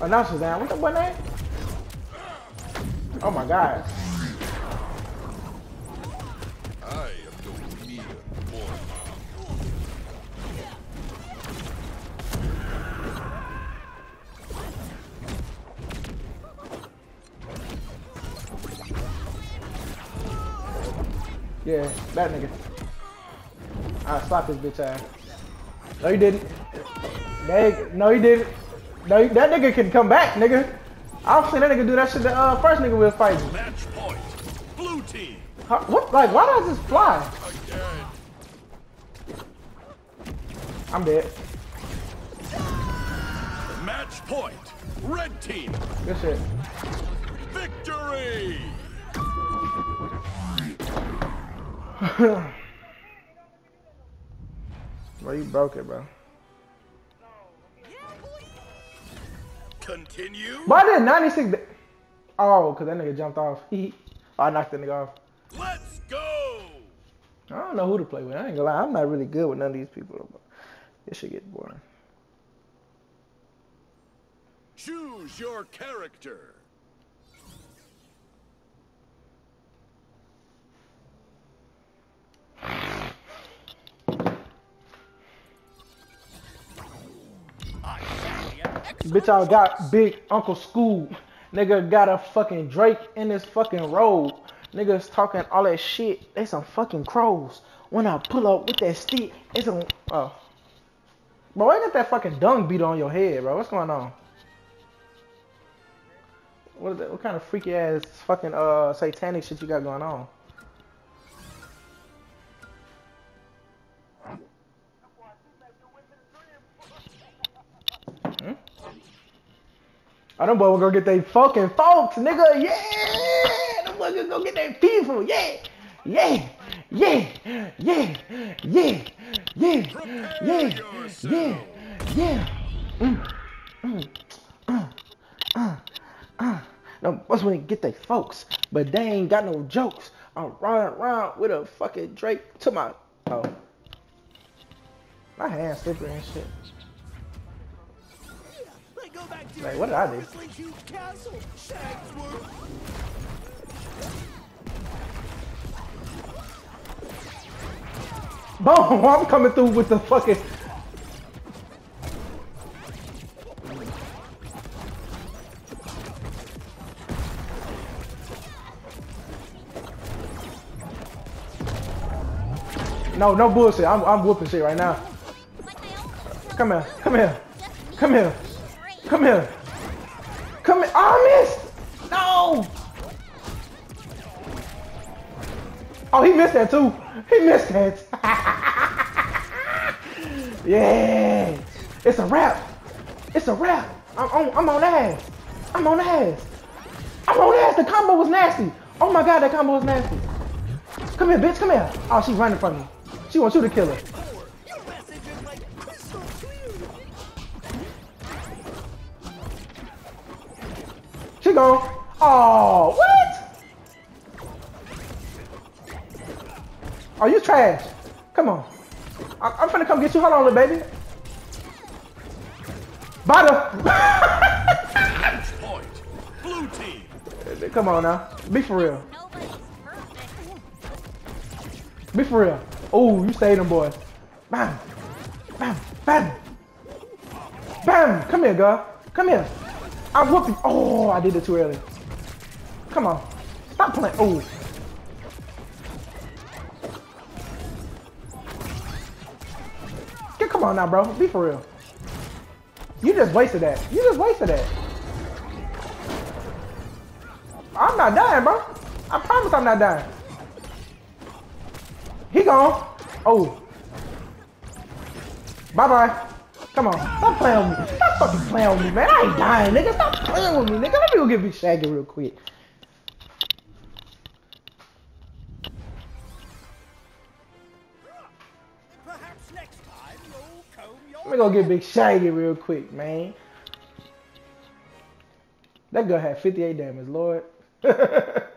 Oh, she's down. What's the boy name? Oh my god. I am no mere. Yeah, that nigga. I slapped his bitch ass. No, you didn't. They, no, you didn't. No, that nigga can come back, nigga. I've seen that nigga do that shit the uh, first nigga we was fighting. Match point. Blue team. How, what? Like, why does this fly? Again. I'm dead. Match point. Red team. Good shit. Victory. Bro, you broke it, bro. Continue. But I did 96. Oh, because that nigga jumped off. He, I knocked that nigga off. Let's go. I don't know who to play with. I ain't gonna lie. I'm not really good with none of these people. This should get boring. Choose your character. Bitch, I got big Uncle School. Nigga got a fucking Drake in his fucking robe. Niggas talking all that shit. They some fucking crows. When I pull up with that stick, it's a oh. Bro, why got that fucking dung beat on your head, bro? What's going on? What is that? What kind of freaky ass fucking uh satanic shit you got going on? Oh, them boys gonna get they fucking folks, nigga. Yeah, them boys gonna go get their people. Yeah, yeah, yeah, yeah, yeah, yeah, yeah, yeah, yeah. Mm, mm, uh, uh, uh. Them boys wanna get they folks, but they ain't got no jokes. I'm riding around with a fucking Drake to my oh. My hand slippery and shit. What did I do? Boom! I'm coming through with the fucking. No, no bullshit. I'm, I'm whooping shit right now. Come here. Come here. Come here. Come here. Come here. Oh, I missed. No. Oh, he missed that too. He missed that. yeah. It's a wrap. It's a wrap. I'm on, I'm on ass. I'm on ass. I'm on ass. The combo was nasty. Oh my god, that combo was nasty. Come here, bitch. Come here. Oh, she's running from me. She wants you to kill her. Gone. Oh, what? Oh, you trash. Come on. I- I'm finna come get you. Hold on, little baby. Bada. Point. Blue team. come on now. Be for real. Be for real. Oh, you saved them boys. Bam. Bam. Bam. Bam. Come here, girl. Come here. I whooped you. Oh, I did it too early. Come on. Stop playing. Oh. Yeah, come on now, bro. Be for real. You just wasted that. You just wasted that. I'm not dying, bro. I promise I'm not dying. He gone. Oh. Bye bye. Come on. Stop playing with me. Stop fucking playing with me, man. I ain't dying, nigga. Stop playing with me, nigga. Let me go get me Shaggy real quick. Let me go get Big Shaggy real quick, man. That girl had 58 damage, Lord.